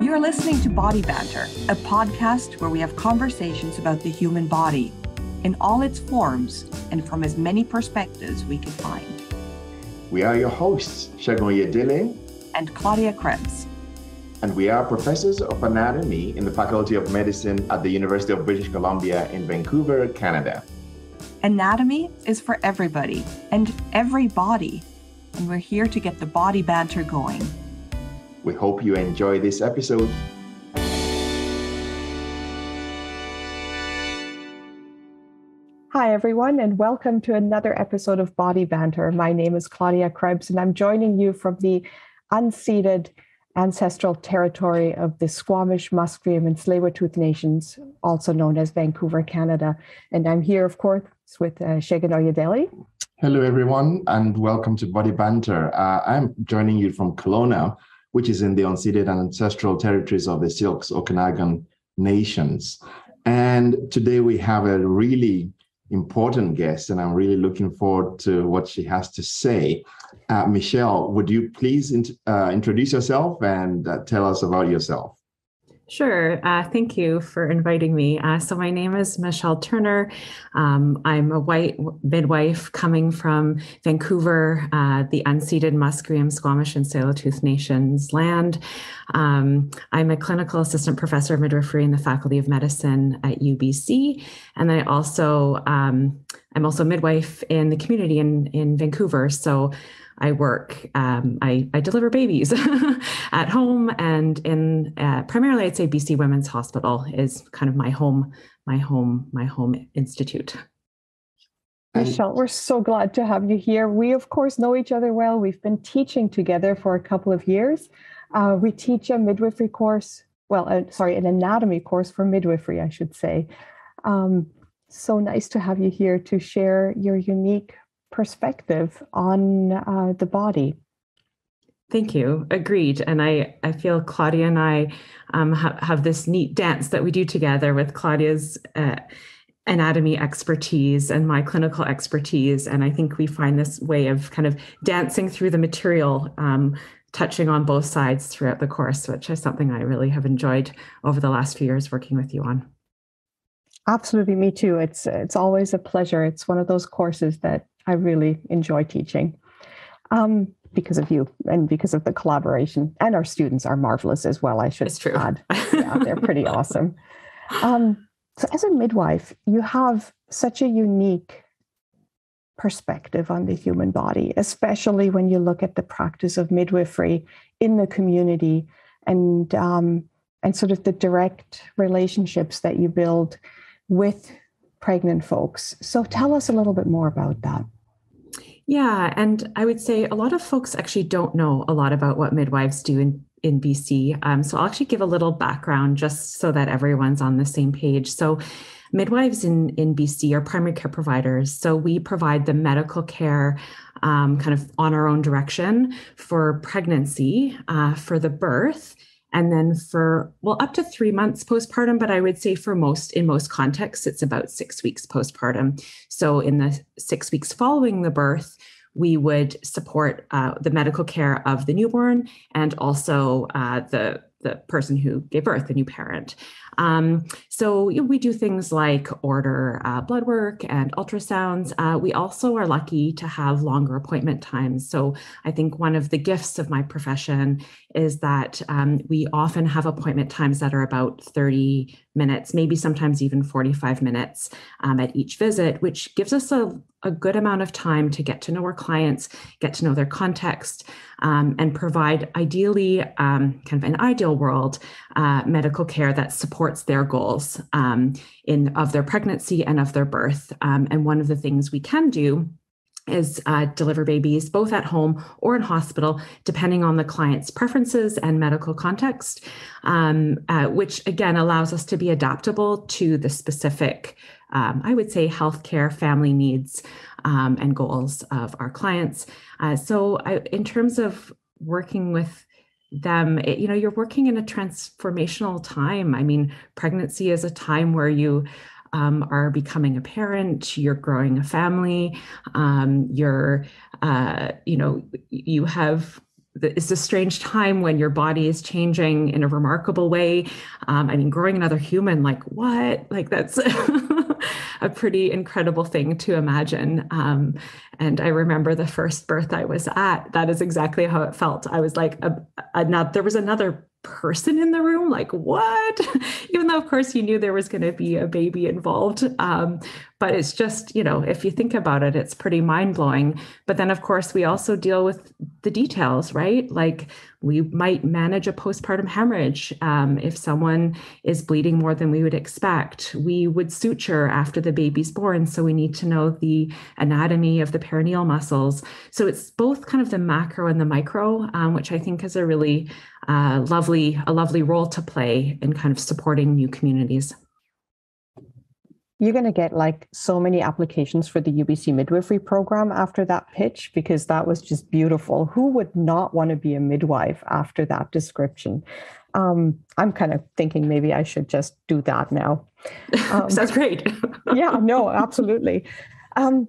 You're listening to Body Banter, a podcast where we have conversations about the human body in all its forms and from as many perspectives we can find. We are your hosts, Shagun Oyedele and Claudia Krebs. And we are professors of anatomy in the Faculty of Medicine at the University of British Columbia in Vancouver, Canada. Anatomy is for everybody and every body, and we're here to get the body banter going. We hope you enjoy this episode. Hi, everyone, and welcome to another episode of Body Banter. My name is Claudia Krebs, and I'm joining you from the unceded ancestral territory of the Squamish, Musqueam, and Tsleil-Waututh nations, also known as Vancouver, Canada. And I'm here, of course, with uh, Shagun Oyedele. Hello, everyone, and welcome to Body Banter. Uh, I'm joining you from Kelowna, which is in the unceded ancestral territories of the Syilx Okanagan nations. And today we have a really important guest, and I'm really looking forward to what she has to say. Uh, Michelle, would you please int- uh, introduce yourself and uh, tell us about yourself? Sure. Uh, thank you for inviting me. Uh, so, my name is Michelle Turner. Um, I'm a white midwife coming from Vancouver, uh, the unceded Musqueam, Squamish, and Tsleil-Waututh Nations land. Um, I'm a clinical assistant professor of midwifery in the Faculty of Medicine at UBC, and I also um, I'm also a midwife in the community in in Vancouver. So. I work, um, I, I deliver babies at home and in uh, primarily I'd say BC Women's Hospital is kind of my home, my home, my home institute. Michelle, we're so glad to have you here. We, of course, know each other well. We've been teaching together for a couple of years. Uh, we teach a midwifery course, well, uh, sorry, an anatomy course for midwifery, I should say. Um, so nice to have you here to share your unique perspective on uh, the body. Thank you. Agreed. And I, I feel Claudia and I um, ha- have this neat dance that we do together with Claudia's uh, anatomy expertise and my clinical expertise. And I think we find this way of kind of dancing through the material, um, touching on both sides throughout the course, which is something I really have enjoyed over the last few years working with you on. Absolutely, me too. It's it's always a pleasure. It's one of those courses that I really enjoy teaching um, because of you and because of the collaboration. And our students are marvelous as well, I should it's true. add. Yeah, they're pretty awesome. Um, so, as a midwife, you have such a unique perspective on the human body, especially when you look at the practice of midwifery in the community and um, and sort of the direct relationships that you build with pregnant folks. So tell us a little bit more about that. Yeah, and I would say a lot of folks actually don't know a lot about what midwives do in in BC. Um, so I'll actually give a little background just so that everyone's on the same page. So midwives in, in BC are primary care providers. So we provide the medical care um, kind of on our own direction for pregnancy, uh, for the birth, and then for well up to three months postpartum but i would say for most in most contexts it's about six weeks postpartum so in the six weeks following the birth we would support uh, the medical care of the newborn and also uh, the the person who gave birth, the new parent. Um, so you know, we do things like order uh, blood work and ultrasounds. Uh, we also are lucky to have longer appointment times. So I think one of the gifts of my profession is that um, we often have appointment times that are about 30 minutes, maybe sometimes even 45 minutes um, at each visit, which gives us a, a good amount of time to get to know our clients, get to know their context, um, and provide ideally um, kind of an ideal world uh, medical care that supports their goals um, in of their pregnancy and of their birth. Um, and one of the things we can do is uh, deliver babies both at home or in hospital, depending on the client's preferences and medical context, um, uh, which again allows us to be adaptable to the specific, um, I would say, healthcare family needs um, and goals of our clients. Uh, so, I, in terms of working with them it, you know you're working in a transformational time i mean pregnancy is a time where you um, are becoming a parent, you're growing a family, um, you're, uh, you know, you have it's a strange time when your body is changing in a remarkable way. Um, I mean, growing another human, like what? Like that's a pretty incredible thing to imagine. Um, and I remember the first birth I was at. That is exactly how it felt. I was like, a, a, there was another person in the room like what even though of course you knew there was going to be a baby involved um, but it's just you know if you think about it it's pretty mind-blowing. But then of course we also deal with the details right? Like we might manage a postpartum hemorrhage um, if someone is bleeding more than we would expect. We would suture after the baby's born so we need to know the anatomy of the perineal muscles. So it's both kind of the macro and the micro um, which i think is a really uh, lovely a lovely role to play in kind of supporting new communities you're going to get like so many applications for the UBC midwifery program after that pitch because that was just beautiful. Who would not want to be a midwife after that description? Um, I'm kind of thinking maybe I should just do that now. Um, Sounds great. yeah, no, absolutely. Um,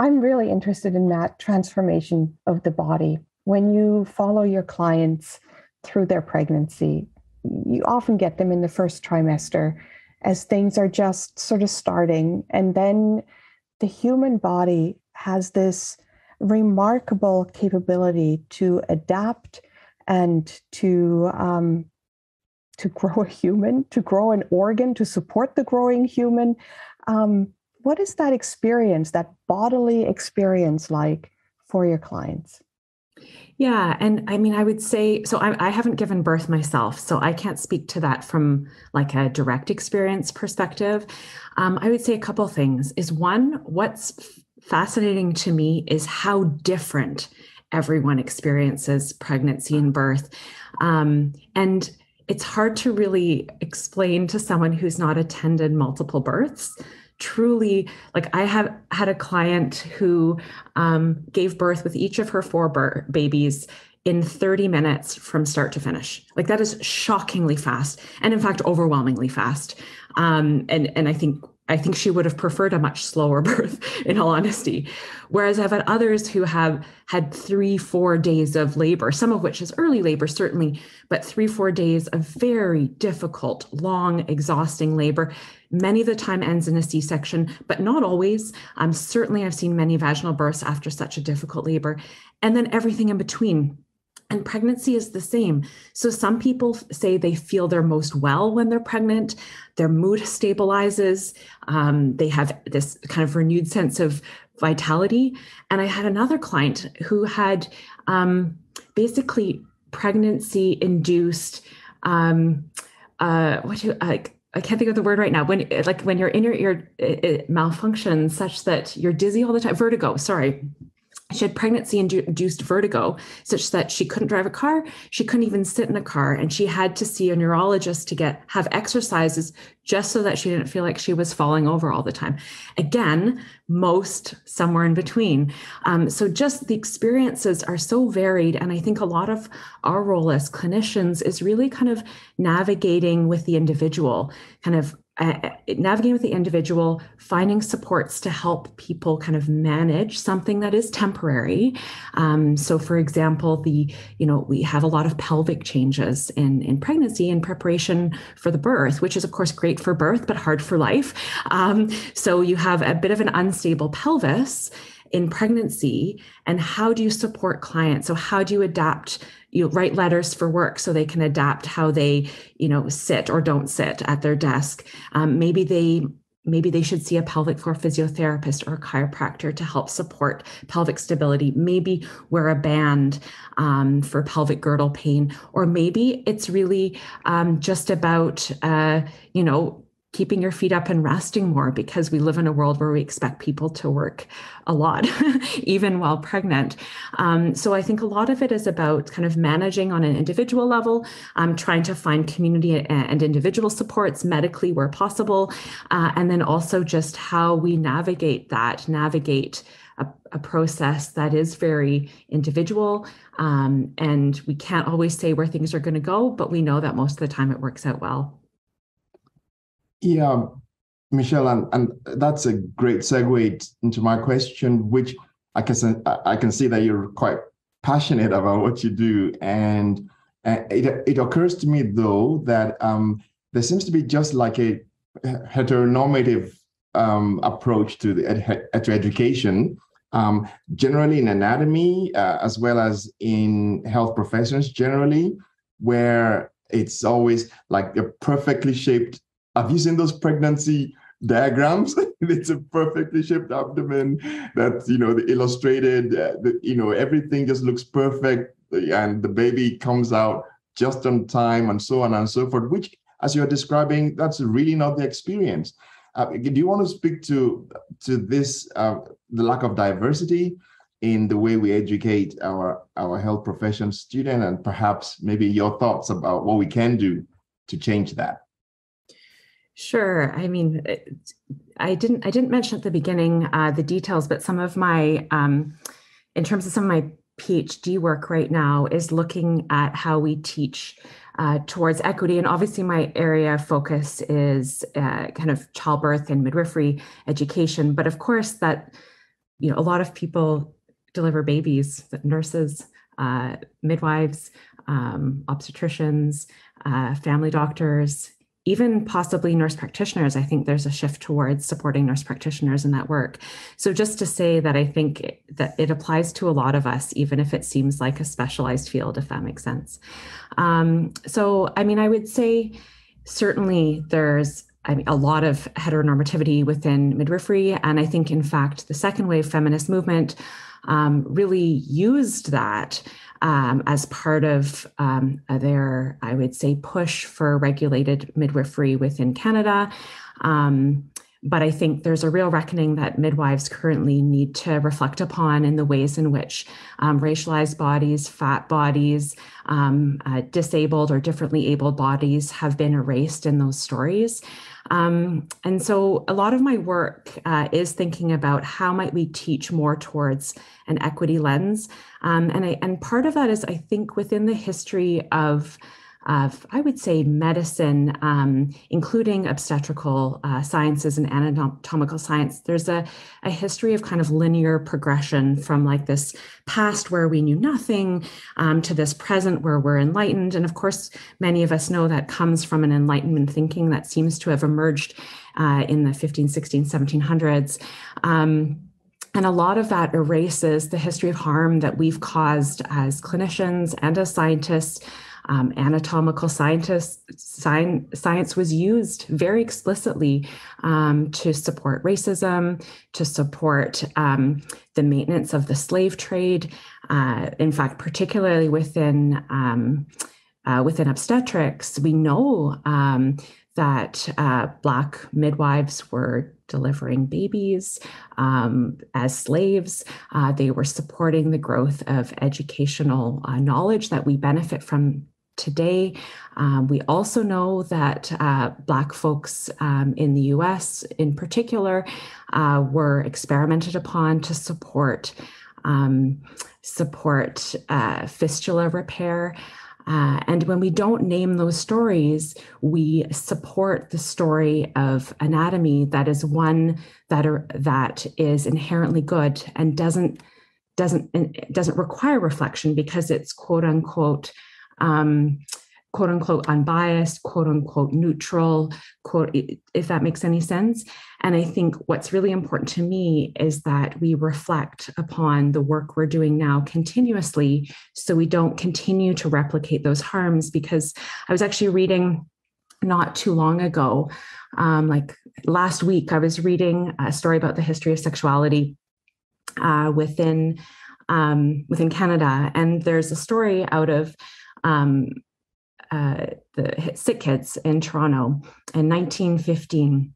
I'm really interested in that transformation of the body. When you follow your clients through their pregnancy, you often get them in the first trimester as things are just sort of starting. And then the human body has this remarkable capability to adapt and to um, to grow a human, to grow an organ, to support the growing human. Um, what is that experience, that bodily experience, like for your clients? Yeah. And I mean, I would say so. I, I, haven't given birth myself, so I can't speak to that from like a direct experience perspective. Um, I would say a couple things is one, what's fascinating to me is how different everyone experiences pregnancy and birth. Um, and it's hard to really explain to someone who's not attended multiple births truly like i have had a client who um, gave birth with each of her four babies in 30 minutes from start to finish like that is shockingly fast and in fact overwhelmingly fast um, and and i think I think she would have preferred a much slower birth, in all honesty. Whereas I've had others who have had three, four days of labor, some of which is early labor, certainly, but three, four days of very difficult, long, exhausting labor. Many of the time ends in a C section, but not always. Um, certainly, I've seen many vaginal births after such a difficult labor, and then everything in between and pregnancy is the same. So some people say they feel they're most well when they're pregnant. Their mood stabilizes. Um, they have this kind of renewed sense of vitality. And I had another client who had um, basically pregnancy induced. Um, uh, what do you like? I can't think of the word right now. When like when your inner ear it, it malfunctions such that you're dizzy all the time. Vertigo. Sorry, she had pregnancy induced vertigo such that she couldn't drive a car she couldn't even sit in a car and she had to see a neurologist to get have exercises just so that she didn't feel like she was falling over all the time. Again most somewhere in between. Um, so just the experiences are so varied and i think a lot of our role as clinicians is really kind of navigating with the individual kind of uh, navigating with the individual, finding supports to help people kind of manage something that is temporary. Um, so, for example, the you know we have a lot of pelvic changes in in pregnancy in preparation for the birth, which is of course great for birth but hard for life. Um, so you have a bit of an unstable pelvis in pregnancy and how do you support clients? So how do you adapt you write letters for work so they can adapt how they you know sit or don't sit at their desk? Um, maybe they maybe they should see a pelvic floor physiotherapist or a chiropractor to help support pelvic stability maybe wear a band um, for pelvic girdle pain or maybe it's really um, just about uh, you know keeping your feet up and resting more because we live in a world where we expect people to work a lot, even while pregnant. Um, so I think a lot of it is about kind of managing on an individual level, um, trying to find community and individual supports medically where possible, uh, and then also just how we navigate that, navigate. A, a, process that is very individual. Um, and we can't always say where things are going to go, but we know that most of the time it works out well. Yeah, Michelle, and, and that's a great segue into my question, which I can I can see that you're quite passionate about what you do. And it, it occurs to me, though, that um, there seems to be just like a heteronormative um, approach to, the ed- to education, um, generally in anatomy, uh, as well as in health professions generally, where it's always like a perfectly shaped. Have you seen those pregnancy diagrams? it's a perfectly shaped abdomen that you know the illustrated. Uh, the, you know everything just looks perfect, and the baby comes out just on time, and so on and so forth. Which, as you're describing, that's really not the experience. Uh, do you want to speak to to this uh, the lack of diversity in the way we educate our our health profession student and perhaps maybe your thoughts about what we can do to change that sure i mean i didn't i didn't mention at the beginning uh, the details but some of my um, in terms of some of my phd work right now is looking at how we teach uh, towards equity. And obviously, my area of focus is uh, kind of childbirth and midwifery education. But of course, that you know, a lot of people deliver babies, nurses, uh, midwives, um, obstetricians, uh, family doctors, even possibly nurse practitioners. I think there's a shift towards supporting nurse practitioners in that work. So, just to say that I think that it applies to a lot of us, even if it seems like a specialized field, if that makes sense. Um, so, I mean, I would say certainly there's I mean, a lot of heteronormativity within midwifery. And I think, in fact, the second wave feminist movement um, really used that um, as part of um, their, I would say, push for regulated midwifery within Canada. Um, but I think there's a real reckoning that midwives currently need to reflect upon in the ways in which um, racialized bodies, fat bodies, um, uh, disabled or differently abled bodies have been erased in those stories. Um, and so a lot of my work uh, is thinking about how might we teach more towards an equity lens. Um, and, I, and part of that is, I think, within the history of of, I would say, medicine, um, including obstetrical uh, sciences and anatomical science, there's a, a history of kind of linear progression from like this past where we knew nothing um, to this present where we're enlightened. And of course, many of us know that comes from an enlightenment thinking that seems to have emerged uh, in the 15, 16, 1700s. Um, and a lot of that erases the history of harm that we've caused as clinicians and as scientists um, anatomical scientists, science was used very explicitly um, to support racism, to support um, the maintenance of the slave trade. Uh, in fact, particularly within um, uh, within obstetrics, we know um, that uh, Black midwives were delivering babies um, as slaves. Uh, they were supporting the growth of educational uh, knowledge that we benefit from today. Um, we also know that uh, Black folks um, in the US, in particular, uh, were experimented upon to support um, support uh, fistula repair. Uh, and when we don't name those stories, we support the story of anatomy that is one that are, that is inherently good and doesn't doesn't doesn't require reflection because it's quote unquote um, quote unquote unbiased, quote unquote neutral, quote, if that makes any sense. And I think what's really important to me is that we reflect upon the work we're doing now continuously so we don't continue to replicate those harms. Because I was actually reading not too long ago, um, like last week, I was reading a story about the history of sexuality uh, within um, within Canada, and there's a story out of um, uh, the Sick Kids in Toronto in 1915,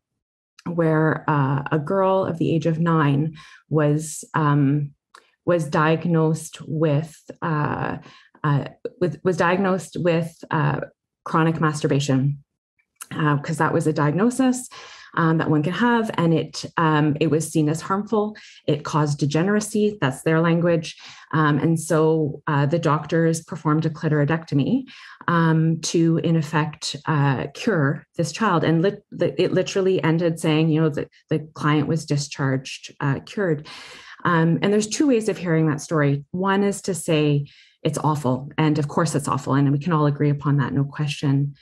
where uh, a girl of the age of nine was um, was diagnosed with, uh, uh with was diagnosed with uh, chronic masturbation because uh, that was a diagnosis um, that one can have, and it um, it was seen as harmful. It caused degeneracy. That's their language, um, and so uh, the doctors performed a clitoridectomy um, to, in effect, uh, cure this child. And lit- it literally ended saying, you know, that the client was discharged, uh, cured. Um, and there's two ways of hearing that story. One is to say it's awful, and of course it's awful, and we can all agree upon that, no question.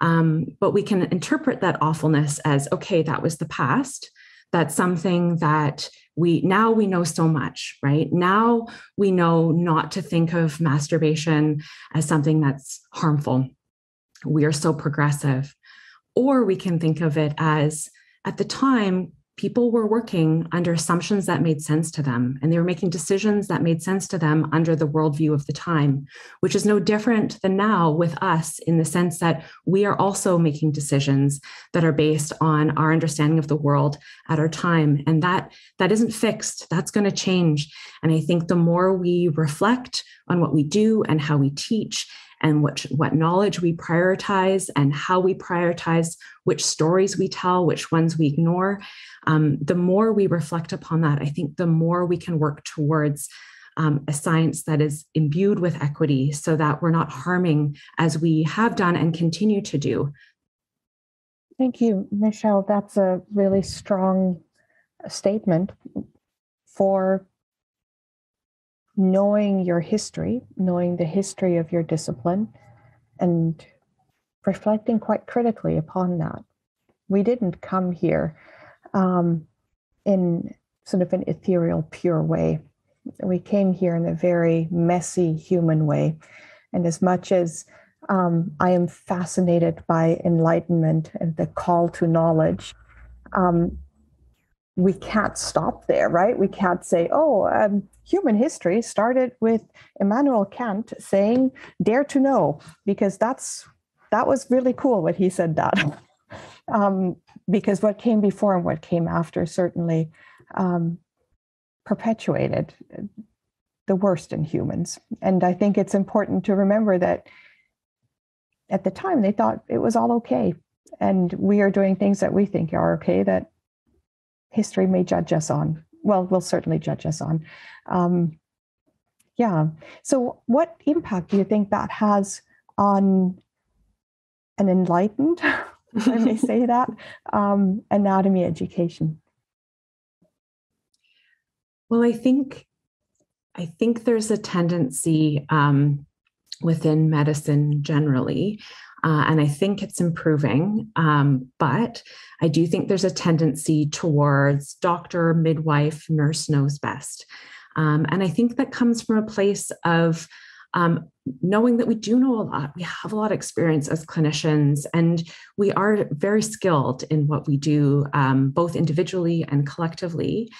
Um, but we can interpret that awfulness as okay, that was the past. That's something that we now we know so much, right? Now we know not to think of masturbation as something that's harmful. We are so progressive. Or we can think of it as at the time, people were working under assumptions that made sense to them, and they were making decisions that made sense to them under the worldview of the time, which is no different than now with us in the sense that we are also making decisions that are based on our understanding of the world at our time. And that that isn't fixed, that's going to change. And I think the more we reflect on what we do and how we teach and what, what knowledge we prioritize and how we prioritize which stories we tell, which ones we ignore. Um, the more we reflect upon that, I think the more we can work towards um, a science that is imbued with equity so that we're not harming as we have done and continue to do. Thank you, Michelle. That's a really strong statement for knowing your history, knowing the history of your discipline, and reflecting quite critically upon that. We didn't come here um, in sort of an ethereal, pure way. We came here in a very messy human way. And as much as um, I am fascinated by enlightenment and the call to knowledge, um, we can't stop there, right? We can't say, oh, um, human history started with Immanuel Kant saying, dare to know, because that's that was really cool what he said that. um, because what came before and what came after certainly um, perpetuated the worst in humans. And I think it's important to remember that at the time they thought it was all okay. And we are doing things that we think are okay that history may judge us on. Well, will certainly judge us on. Um, yeah. So, what impact do you think that has on an enlightened, I may say that, um, anatomy education? Well, I think I think there's a tendency um, within medicine generally uh, and I think it's improving. Um, but I do think there's a tendency towards doctor, midwife, nurse knows best. Um, and I think that comes from a place of um, knowing that we do know a lot. We have a lot of experience as clinicians, and we are very skilled in what we do, um, both individually and collectively.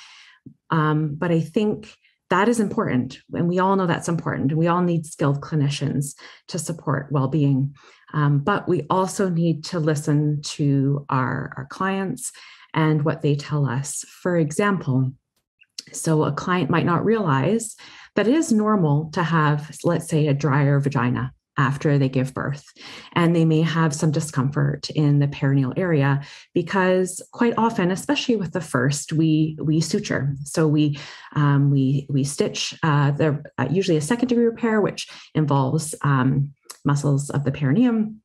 Um, but I think that is important and we all know that's important we all need skilled clinicians to support well-being um, but we also need to listen to our, our clients and what they tell us. For example, so a client might not realize that it is normal to have, let's say, a drier vagina after they give birth. And they may have some discomfort in the perineal area because quite often, especially with the first, we we suture. So we um, we we stitch uh, the uh, usually a second degree repair, which involves um, muscles of the perineum.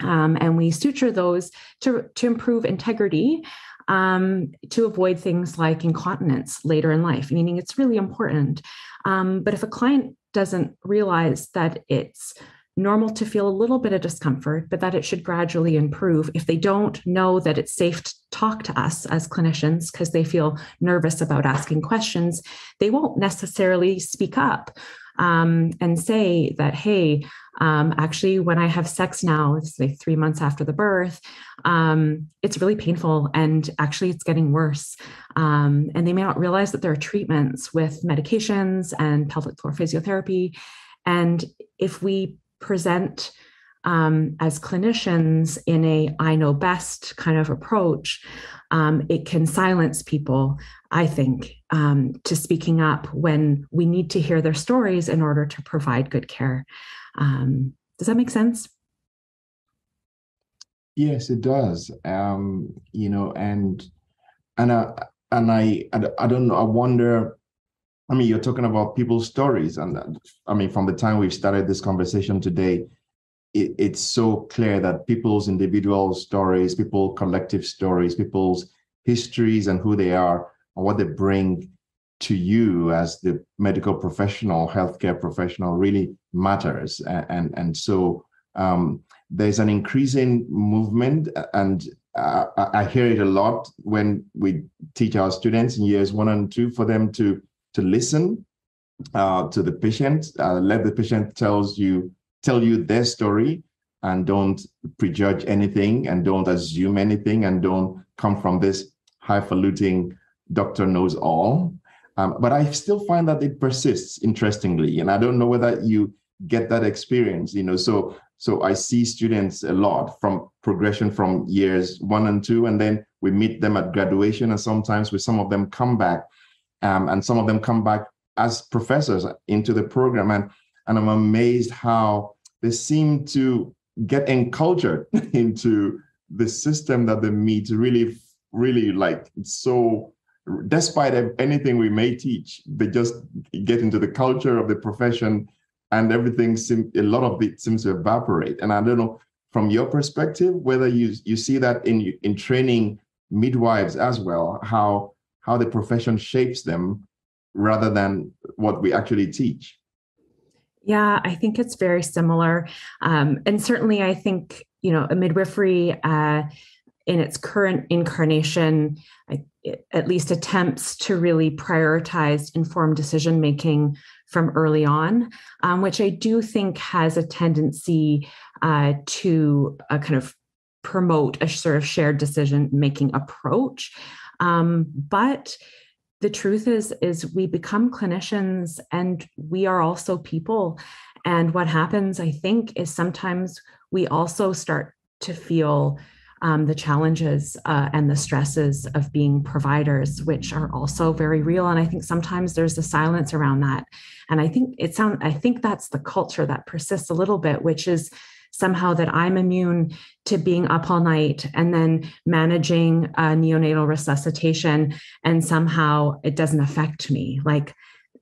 Um, and we suture those to, to improve integrity um, to avoid things like incontinence later in life, meaning it's really important. Um, but if a client doesn't realize that it's normal to feel a little bit of discomfort, but that it should gradually improve. If they don't know that it's safe to talk to us as clinicians because they feel nervous about asking questions, they won't necessarily speak up um, and say that, hey, um, actually, when I have sex now, it's like three months after the birth, um, it's really painful and actually it's getting worse. Um, and they may not realize that there are treatments with medications and pelvic floor physiotherapy. And if we present um, as clinicians in a I know best kind of approach, um, it can silence people, I think, um, to speaking up when we need to hear their stories in order to provide good care. Um, does that make sense? Yes, it does. Um, you know, and and I and I I don't know. I wonder. I mean, you're talking about people's stories, and I mean, from the time we've started this conversation today, it, it's so clear that people's individual stories, people collective stories, people's histories, and who they are and what they bring to you as the medical professional, healthcare professional, really matters. And and, and so um, there's an increasing movement, and uh, I hear it a lot when we teach our students in years one and two for them to to listen uh, to the patient, uh, let the patient tells you tell you their story, and don't prejudge anything, and don't assume anything, and don't come from this highfalutin doctor knows all. Um, but I still find that it persists, interestingly, and I don't know whether you get that experience. You know, so so I see students a lot from progression from years one and two, and then we meet them at graduation, and sometimes with some of them come back, um, and some of them come back as professors into the program, and and I'm amazed how they seem to get encultured into the system that they meet. Really, really like so. Despite anything we may teach, they just get into the culture of the profession and everything seems a lot of it seems to evaporate. And I don't know from your perspective whether you you see that in in training midwives as well, how how the profession shapes them rather than what we actually teach. Yeah, I think it's very similar, um, and certainly I think you know a midwifery. Uh, in its current incarnation, I, at least attempts to really prioritize informed decision making from early on, um, which I do think has a tendency uh, to uh, kind of promote a sort of shared decision making approach. Um, but the truth is is we become clinicians and we are also people and what happens i think is sometimes we also start to feel um, the challenges uh, and the stresses of being providers, which are also very real. And I think sometimes there's a silence around that. And I think it sounds, I think that's the culture that persists a little bit, which is somehow that I'm immune to being up all night and then managing a neonatal resuscitation, and somehow it doesn't affect me. Like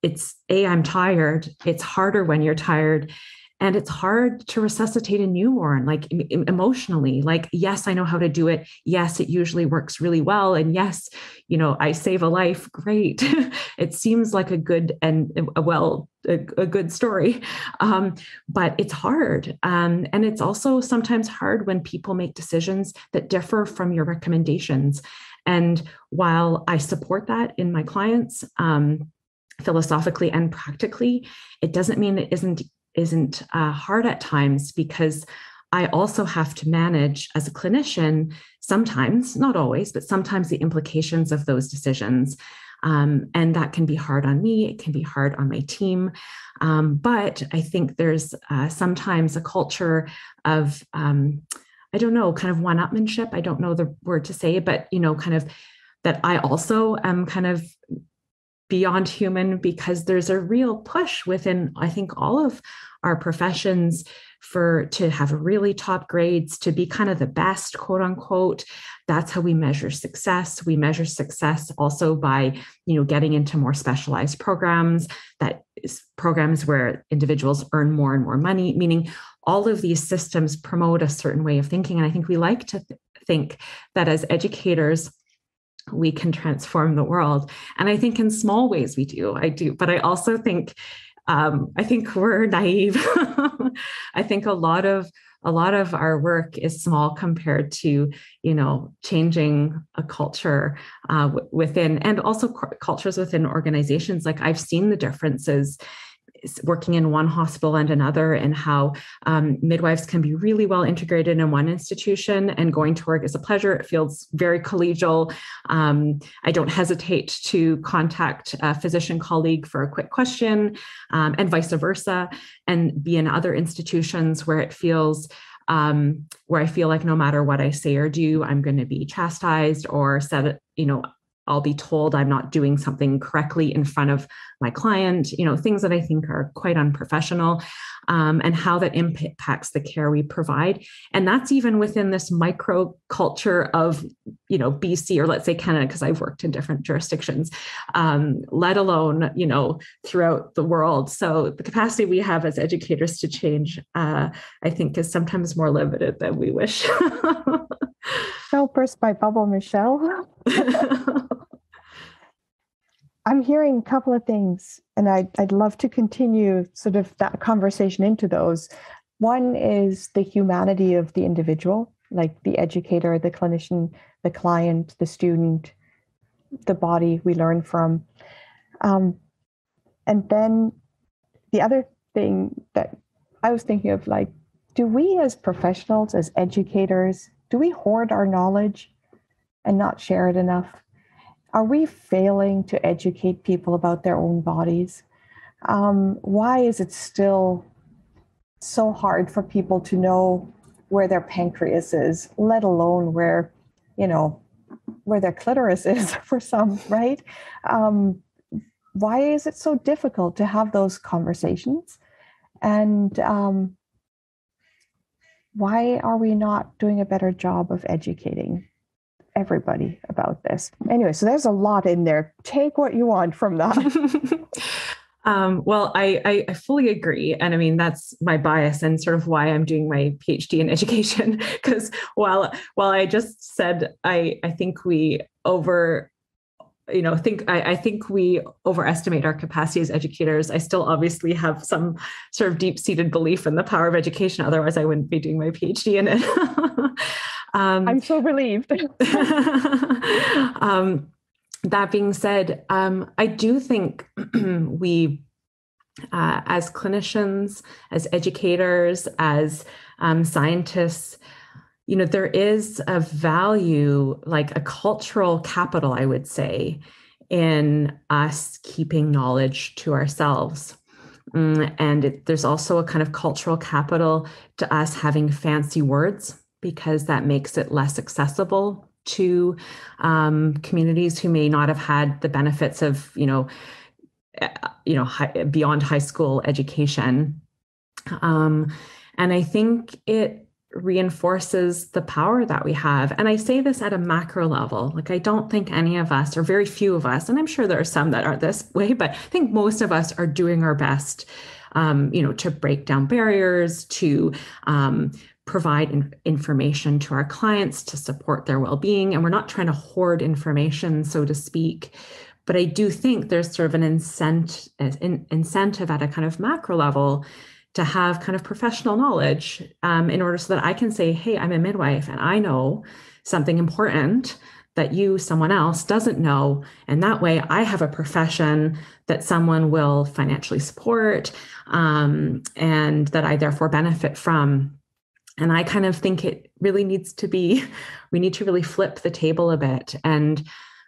it's a, I'm tired. It's harder when you're tired and it's hard to resuscitate a newborn like emotionally like yes i know how to do it. Yes it usually works really well. And yes you know i save a life. Great. It seems like a good and a well a, a good story. Um, but it's hard. Um, and it's also sometimes hard when people make decisions that differ from your recommendations. And while i support that in my clients um, philosophically and practically it doesn't mean it isn't isn't uh, hard at times because I also have to manage as a clinician, sometimes, not always, but sometimes the implications of those decisions. Um, and that can be hard on me, it can be hard on my team. Um, but I think there's uh, sometimes a culture of, um, I don't know, kind of one upmanship. I don't know the word to say, but, you know, kind of that I also am kind of beyond human because there's a real push within i think all of our professions for to have really top grades to be kind of the best quote unquote. That's how we measure success. We measure success also by you know getting into more specialized programs. That is programs where individuals earn more and more money meaning all of these systems promote a certain way of thinking. And i think we like to th- think that as educators we can transform the world. And I think in small ways we do. I do, but I also think um, I think we're naive. I think a lot of a lot of our work is small compared to you know changing a culture uh, within and also cu- cultures within organizations. Like I've seen the differences working in one hospital and another, and how um, midwives can be really well integrated in one institution and going to work is a pleasure. It feels very collegial. Um, I don't hesitate to contact a physician colleague for a quick question, um, and vice versa, and be in other institutions where it feels um, where I feel like no matter what I say or do, I'm going to be chastised or said, you know, I'll be told I'm not doing something correctly in front of my client, you know, things that I think are quite unprofessional, um, and how that impacts the care we provide. And that's even within this micro culture of, you know, BC or let's say Canada, because I've worked in different jurisdictions, um, let alone, you know, throughout the world. So the capacity we have as educators to change, uh, I think, is sometimes more limited than we wish. so burst by bubble, Michelle. I'm hearing a couple of things, and I'd, I'd love to continue sort of that conversation into those. One is the humanity of the individual, like the educator, the clinician, the client, the student, the body we learn from. Um, and then the other thing that I was thinking of like, do we as professionals, as educators, do we hoard our knowledge and not share it enough? Are we failing to educate people about their own bodies? Um, why is it still so hard for people to know where their pancreas is, let alone where, you know, where their clitoris is for some, right? Um, why is it so difficult to have those conversations? And um, why are we not doing a better job of educating everybody about this? Anyway, so there's a lot in there. Take what you want from that. Um, well, I, I, fully agree. And I mean, that's my bias and sort of why I'm doing my PhD in education. Because while while I just said I, I think we over you know think I, I, think we overestimate our capacity as educators i still obviously have some sort of deep-seated belief in the power of education otherwise i wouldn't be doing my phd in it um, i'm so relieved um, that being said, um, I do think we, uh, as clinicians, as educators, as um, scientists, you know, there is a value, like a cultural capital, I would say, in us keeping knowledge to ourselves. Mm, and it, there's also a kind of cultural capital to us having fancy words because that makes it less accessible to um, communities who may not have had the benefits of you know eh, you know high, beyond high school education. Um, and i think it reinforces the power that we have. And i say this at a macro level like i don't think any of us or very few of us and i'm sure there are some that aren't this way but i think most of us are doing our best um, you know to break down barriers to um, provide in- information to our clients to support their well-being and we're not trying to hoard information so to speak. But i do think there's sort of an incent- an incentive at a kind of macro level to have kind of professional knowledge um, in order so that i can say hey i'm a midwife and i know something important that you someone else doesn't know and that way i have a profession that someone will financially support um, and that i therefore benefit from and I kind of think it really needs to be, we need to really flip the table a bit and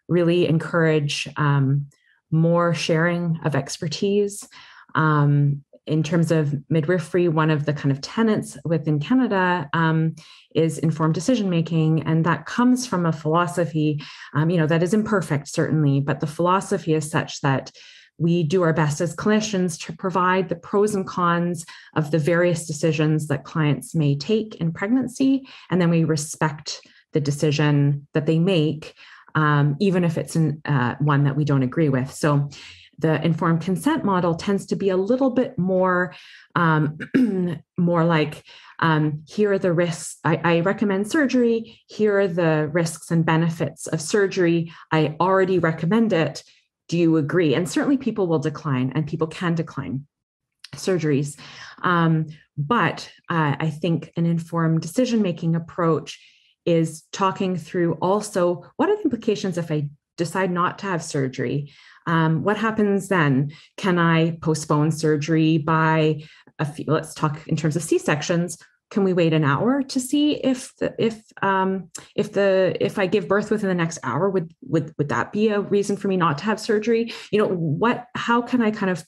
really encourage um, more sharing of expertise. Um, in terms of midwifery, one of the kind of tenets within Canada um, is informed decision making, and that comes from a philosophy, um, you know, that is imperfect certainly, but the philosophy is such that we do our best as clinicians to provide the pros and cons of the various decisions that clients may take in pregnancy. And then we respect the decision that they make, um, even if it's an, uh, one that we don't agree with. So the informed consent model tends to be a little bit more um, more like um, here are the risks I, I, recommend surgery here are the risks and benefits of surgery i already recommend it do you agree? And certainly people will decline and people can decline surgeries. Um, but uh, I think an informed decision making approach is talking through also what are the implications if I decide not to have surgery? Um, what happens then? Can I postpone surgery by a few? Let's talk in terms of C sections can we wait an hour to see if the, if um, if the if I give birth within the next hour would would would that be a reason for me not to have surgery? You know what? How can I kind of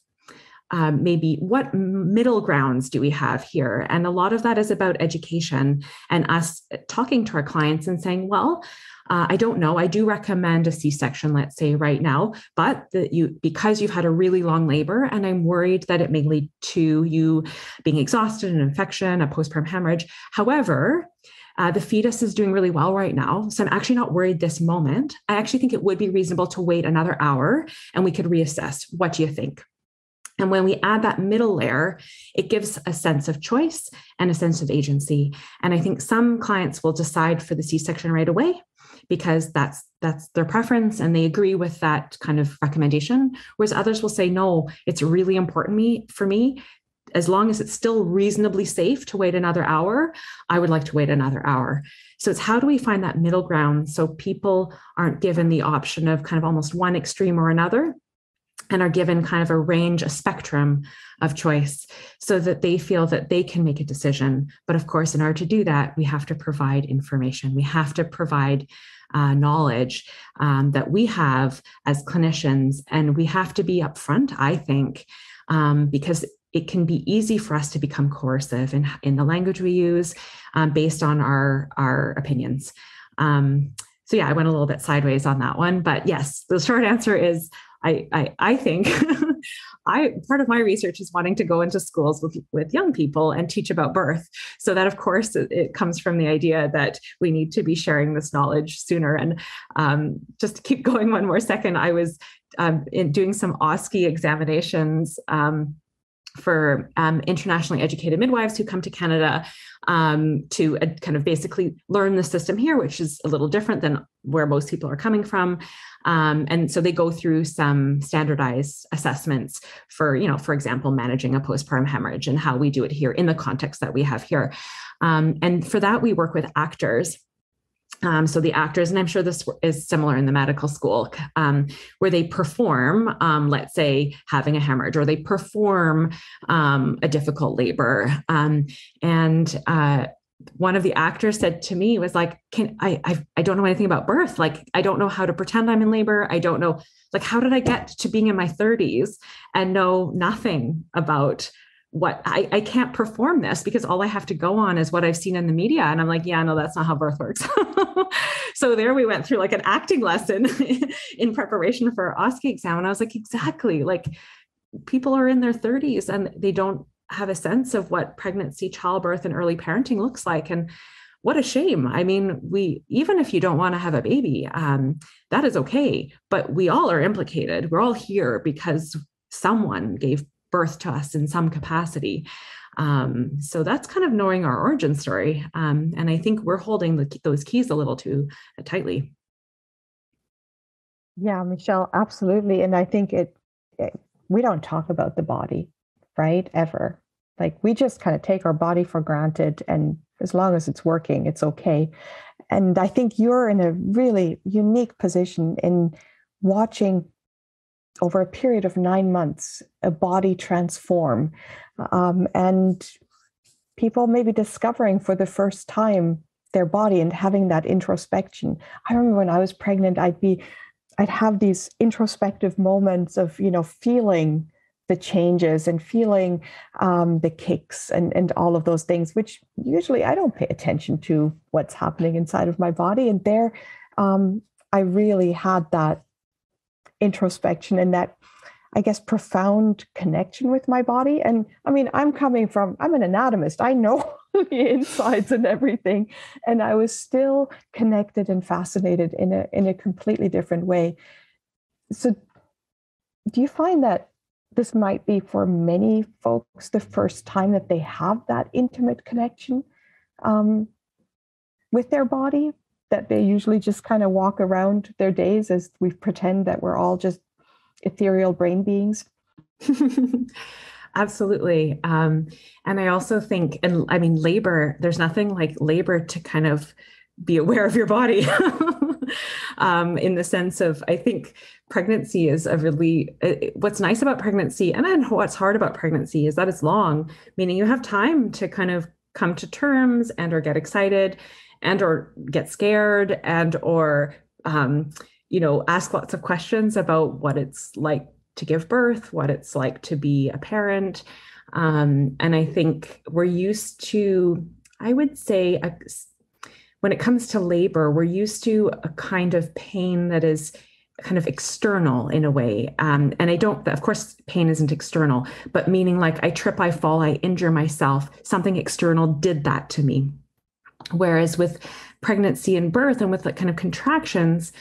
um, maybe what middle grounds do we have here? And a lot of that is about education and us talking to our clients and saying, well, uh, I don't know. I do recommend a C-section, let's say right now, but that you because you've had a really long labor, and I'm worried that it may lead to you being exhausted, an infection, a postpartum hemorrhage. However, uh, the fetus is doing really well right now. So I'm actually not worried this moment. I actually think it would be reasonable to wait another hour and we could reassess. What do you think? And when we add that middle layer, it gives a sense of choice and a sense of agency. And I think some clients will decide for the C section right away because that's that's their preference and they agree with that kind of recommendation. Whereas others will say no it's really important me for me. As long as it's still reasonably safe to wait another hour i would like to wait another hour. So it's how do we find that middle ground so people aren't given the option of kind of almost one extreme or another and are given kind of a range, a spectrum of choice so that they feel that they can make a decision. But of course, in order to do that, we have to provide information. We have to provide uh, knowledge um, that we have as clinicians, and we have to be upfront, I think, um, because it can be easy for us to become coercive in, in the language we use um, based on our, our opinions. Um, so yeah, I went a little bit sideways on that one, but yes, the short answer is I, I, I think I part of my research is wanting to go into schools with, with young people and teach about birth. So that of course it, it comes from the idea that we need to be sharing this knowledge sooner. And um, just to keep going one more second, I was um, in doing some OSCE examinations um, for um, internationally educated midwives who come to Canada um, to uh, kind of basically learn the system here, which is a little different than where most people are coming from. Um, and so they go through some standardized assessments for, you know, for example, managing a postpartum hemorrhage and how we do it here in the context that we have here. Um, and for that, we work with actors um, so the actors, and I'm sure this is similar in the medical school, um, where they perform, um, let's say, having a hemorrhage, or they perform um, a difficult labor. Um, and uh, one of the actors said to me was like, "Can I, I? I don't know anything about birth. Like, I don't know how to pretend I'm in labor. I don't know. Like, how did I get to being in my 30s and know nothing about?" What I, I can't perform this because all I have to go on is what I've seen in the media. And I'm like, yeah, no, that's not how birth works. so there we went through like an acting lesson in preparation for our OSCE exam. And I was like, exactly. Like people are in their 30s and they don't have a sense of what pregnancy, childbirth, and early parenting looks like. And what a shame. I mean, we, even if you don't want to have a baby, um, that is okay. But we all are implicated. We're all here because someone gave birth to us in some capacity. Um, so that's kind of knowing our origin story. Um, and I think we're holding the, those keys a little too tightly. Yeah, Michelle, absolutely. And I think it, it, we don't talk about the body, right? Ever. Like we just kind of take our body for granted. And as long as it's working, it's okay. And I think you're in a really unique position in watching over a period of nine months, a body transform. Um, and people maybe discovering for the first time their body and having that introspection. I remember when I was pregnant, I'd be, I'd have these introspective moments of, you know, feeling the changes and feeling um, the kicks and, and all of those things, which usually I don't pay attention to what's happening inside of my body. And there, um, I really had that introspection and that I guess profound connection with my body. And I mean, I'm coming from, I'm an anatomist. I know the insides and everything. And I was still connected and fascinated in a in a completely different way. So do you find that this might be for many folks the first time that they have that intimate connection um, with their body? That they usually just kind of walk around their days as we pretend that we're all just ethereal brain beings. Absolutely. Um, and I also think, and I mean, labor, there's nothing like labor to kind of be aware of your body um, in the sense of, I think pregnancy is a really, uh, what's nice about pregnancy and then what's hard about pregnancy is that it's long, meaning you have time to kind of come to terms and or get excited and or get scared and or um, you know ask lots of questions about what it's like to give birth what it's like to be a parent. Um, and i think we're used to i would say a, when it comes to labor we're used to a kind of pain that is kind of external in a way. Um, and i don't of course pain isn't external but meaning like i trip i fall i injure myself something external did that to me Whereas with pregnancy and birth and with like kind of contractions,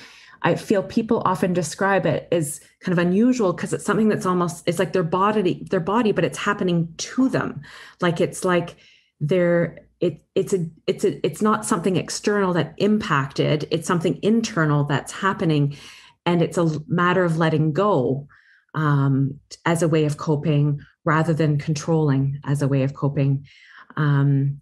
I feel people often describe it as kind of unusual because it's something that's almost it's like their body their body but it's happening to them. Like it's like they're it, it's a it's a it's not something external that impacted it's something internal that's happening and it's a matter of letting go um, as a way of coping rather than controlling as a way of coping. Um,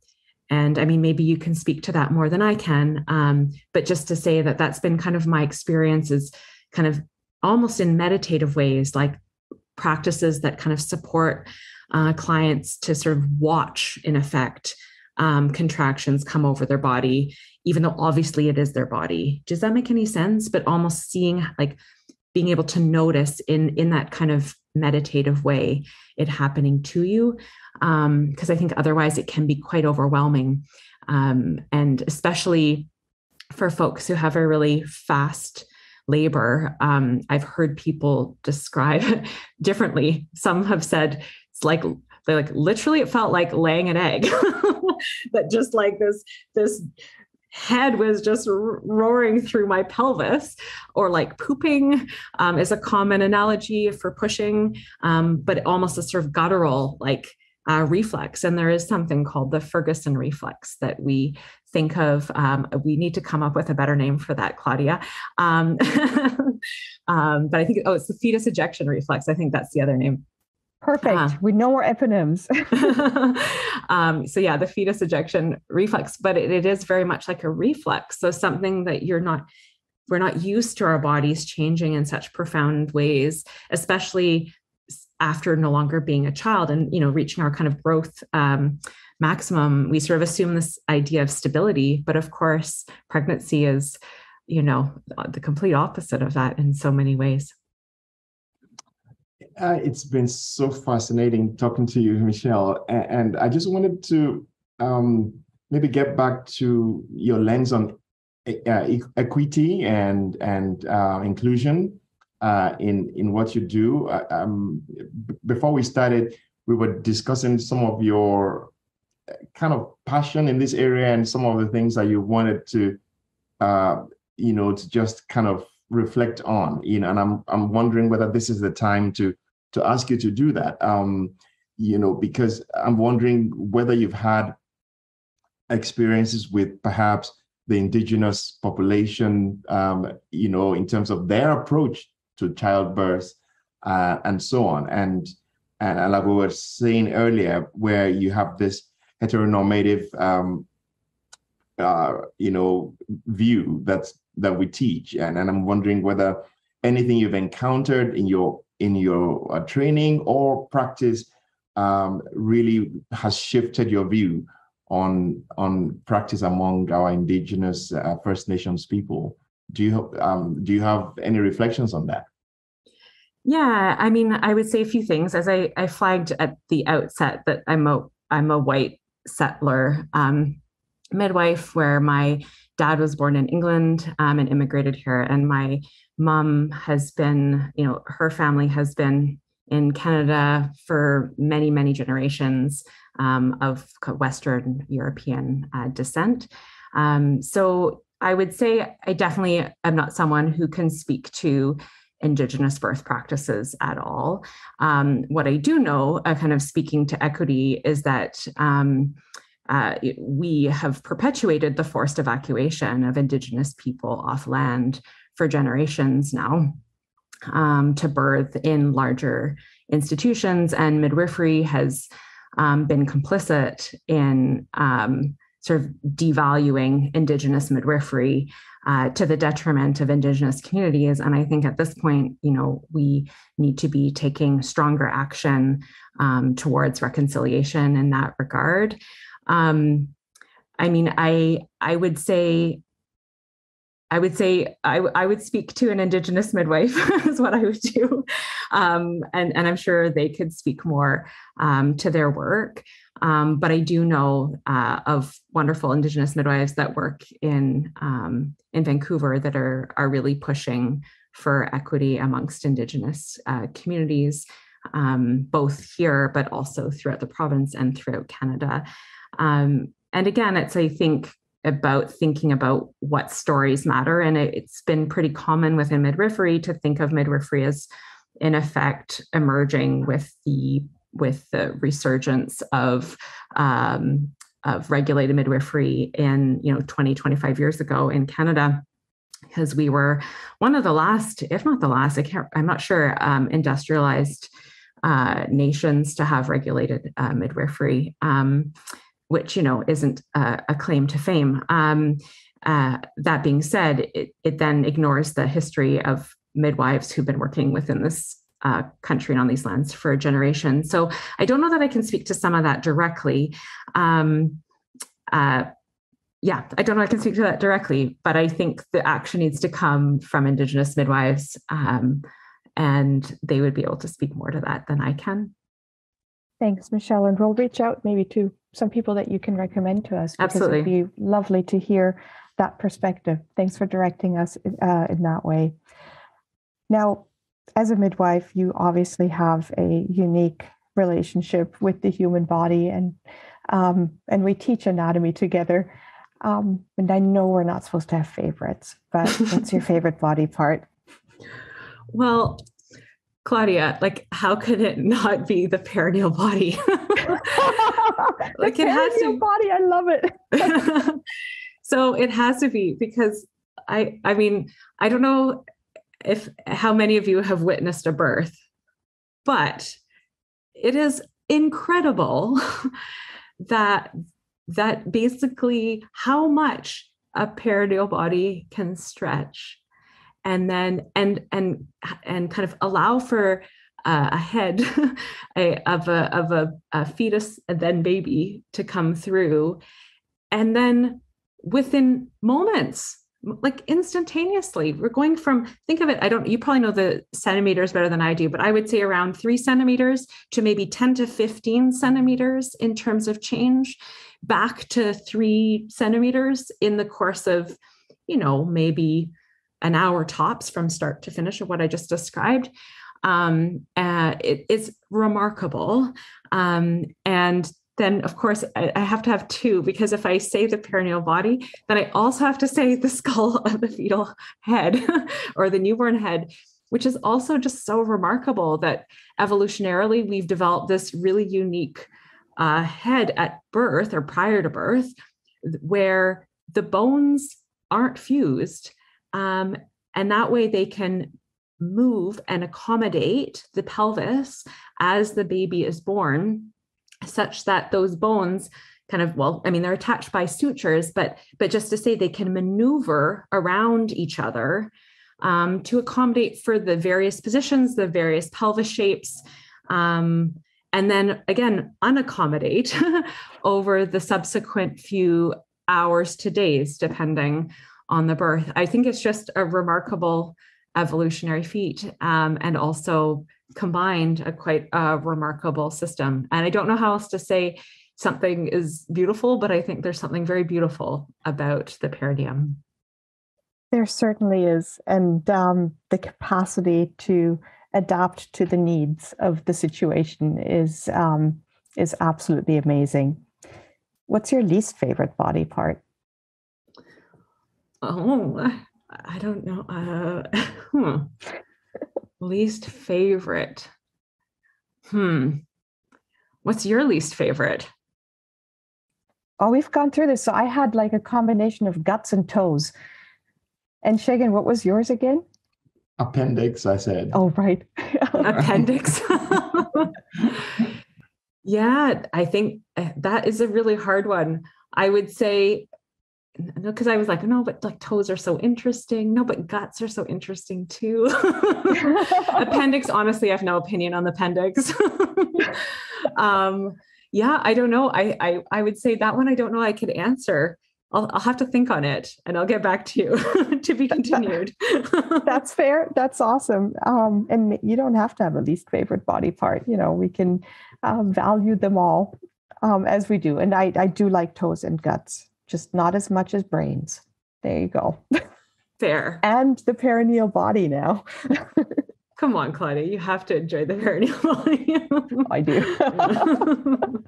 and i mean maybe you can speak to that more than i can um, but just to say that that's been kind of my experience is kind of almost in meditative ways like practices that kind of support uh, clients to sort of watch in effect um, contractions come over their body, even though obviously it is their body. Does that make any sense? But almost seeing like being able to notice in in that kind of meditative way it happening to you because um, i think otherwise it can be quite overwhelming. Um, and especially for folks who have a really fast labor um, i've heard people describe it differently. Some have said it's like they like literally it felt like laying an egg that just like this this head was just roaring through my pelvis or like pooping um, is a common analogy for pushing um, but almost a sort of guttural like uh, reflex and there is something called the ferguson reflex that we think of um, we need to come up with a better name for that claudia um, um, but i think oh it's the fetus ejection reflex i think that's the other name Perfect. Uh, we know our eponyms. um, so yeah, the fetus ejection reflex, but it, it is very much like a reflex. So something that you're not, we're not used to our bodies changing in such profound ways, especially after no longer being a child and you know reaching our kind of growth um, maximum. We sort of assume this idea of stability, but of course, pregnancy is, you know, the complete opposite of that in so many ways. Uh, it's been so fascinating talking to you, Michelle. And, and I just wanted to um, maybe get back to your lens on uh, equity and and uh, inclusion uh, in in what you do. Uh, um, before we started, we were discussing some of your uh, kind of passion in this area and some of the things that you wanted to, you know, to just kind of reflect on. You know, and I'm I'm wondering whether this is the time to to ask you to do that. Um, you know, because I'm wondering whether you've had experiences with perhaps the indigenous population, um, you know, in terms of their approach to childbirth uh, and so on. And, and like we were saying earlier, where you have this heteronormative, um, uh, you know, view that's that we teach, and, and I'm wondering whether anything you've encountered in your in your uh, training or practice um, really has shifted your view on on practice among our indigenous uh, First Nations people. Do you um, do you have any reflections on that? Yeah, I mean, I would say a few things. As I, I flagged at the outset that I'm a I'm a white settler um, midwife, where my dad was born in England um, and immigrated here, and my mom has been, you know, her family has been in Canada for many, many generations um, of Western European uh, descent. Um, so I would say I definitely am not someone who can speak to Indigenous birth practices at all. Um, what I do know, uh, kind of speaking to equity, is that. Um, uh, we have perpetuated the forced evacuation of Indigenous people off land for generations now um, to birth in larger institutions, and midwifery has um, been complicit in um, sort of devaluing Indigenous midwifery uh, to the detriment of Indigenous communities. And I think at this point, you know, we need to be taking stronger action um, towards reconciliation in that regard. Um, I mean, I I would say I would say I, I would speak to an Indigenous midwife is what I would do, um, and and I'm sure they could speak more um, to their work. Um, but I do know uh, of wonderful Indigenous midwives that work in um, in Vancouver that are are really pushing for equity amongst Indigenous uh, communities, um, both here but also throughout the province and throughout Canada. Um, and again, it's I think about thinking about what stories matter. And it, has been pretty common within midwifery to think of midwifery as, in effect, emerging with the with the resurgence of um, of regulated midwifery in you know 20 25 years ago in canada because we were one of the last if not the last i can't i'm not sure um, industrialized uh, nations to have regulated uh, midwifery um, which you know isn't a, a claim to fame um, uh, that being said it, it then ignores the history of midwives who've been working within this uh, country and on these lands for a generation. So I don't know that I can speak to some of that directly. Um, uh, yeah, I don't know I can speak to that directly, but I think the action needs to come from Indigenous midwives, um, and they would be able to speak more to that than I can. Thanks, Michelle. And we'll reach out maybe to some people that you can recommend to us. Absolutely. It'd be lovely to hear that perspective. Thanks for directing us uh, in that way. Now, as a midwife, you obviously have a unique relationship with the human body, and um, and we teach anatomy together. Um, and I know we're not supposed to have favorites, but what's your favorite body part? Well, Claudia, like, how could it not be the perineal body? like, it has to body. I love it. so it has to be because I, I mean, I don't know if how many of you have witnessed a birth, but it is incredible that that basically how much a perineal body can stretch and then and and and kind of allow for uh, a head a, of a of a, a fetus and then baby to come through. And then within moments like instantaneously we're going from think of it i don't you probably know the centimeters better than i do but i would say around three centimeters to maybe 10 to 15 centimeters in terms of change back to three centimeters in the course of you know maybe an hour tops from start to finish of what i just described um, uh, it, it's remarkable um, and then of course I, I, have to have two because if I say the perineal body, then I also have to say the skull of the fetal head or the newborn head, which is also just so remarkable that evolutionarily we've developed this really unique uh, head at birth or prior to birth where the bones aren't fused. Um, and that way they can move and accommodate the pelvis as the baby is born such that those bones kind of well i mean they're attached by sutures but but just to say they can maneuver around each other um, to accommodate for the various positions the various pelvis shapes um, and then again unaccommodate over the subsequent few hours to days depending on the birth i think it's just a remarkable evolutionary feat um, and also combined a quite a remarkable system. And I don't know how else to say something is beautiful, but I think there's something very beautiful about the perineum. There certainly is. And um, the capacity to adapt to the needs of the situation is um, is absolutely amazing. What's your least favorite body part? Oh, I don't know. Uh, hmm least favorite. Hmm. What's your least favorite? Oh, we've gone through this. So I had like a combination of guts and toes. And Shegun, what was yours again? Appendix, I said. Oh, right. Appendix. yeah, I think eh, that is a really hard one. I would say because I was like, no, but like toes are so interesting. No, but guts are so interesting too. appendix, honestly, I have no opinion on the appendix. um, yeah, I don't know. I, I I would say that one I don't know I could answer. I'll, I'll have to think on it and I'll get back to you to be continued. That's fair. That's awesome. Um, and you don't have to have a least favorite body part. You know, we can uh, value them all um, as we do. And I, I do like toes and guts just not as much as brains. There you go. Fair. and the perineal body now. Come on, Claudia, you have to enjoy the perineal body. I do.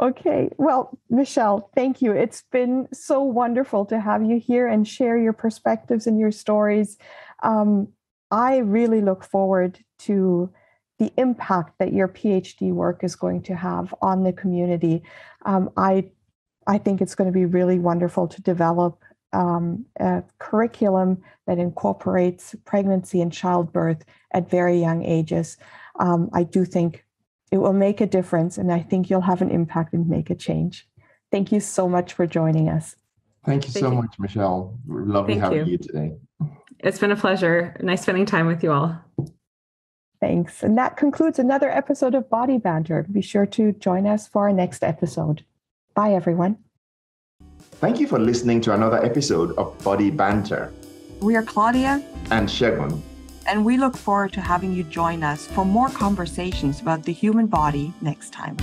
okay. Well, Michelle, thank you. It's been so wonderful to have you here and share your perspectives and your stories. Um, I really look forward to the impact that your PhD work is going to have on the community. Um, I I think it's going to be really wonderful to develop um, a curriculum that incorporates pregnancy and childbirth at very young ages. Um, I do think it will make a difference, and I think you'll have an impact and make a change. Thank you so much for joining us. Thank you Thank so you. much, Michelle. Lovely Thank having you. you today. It's been a pleasure. Nice spending time with you all. Thanks. And that concludes another episode of Body Banter. Be sure to join us for our next episode. Bye, everyone. Thank you for listening to another episode of Body Banter. We are Claudia and Shegun. And we look forward to having you join us for more conversations about the human body next time.